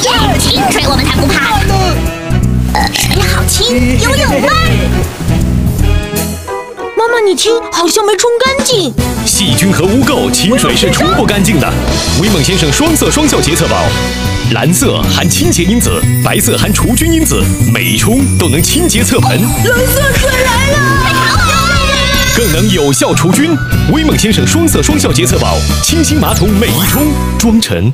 清水我们才不怕，水好清，游泳吗？妈妈，你听，好像没冲干净。细菌和污垢，清水是冲不干净的。威猛先生双色双效洁厕宝，蓝色含清洁因子，白色含除菌因子，每一冲都能清洁厕盆。蓝色水来了，更好。更能有效除菌，威猛先生双色双效洁厕宝，清新马桶，每一冲装沉。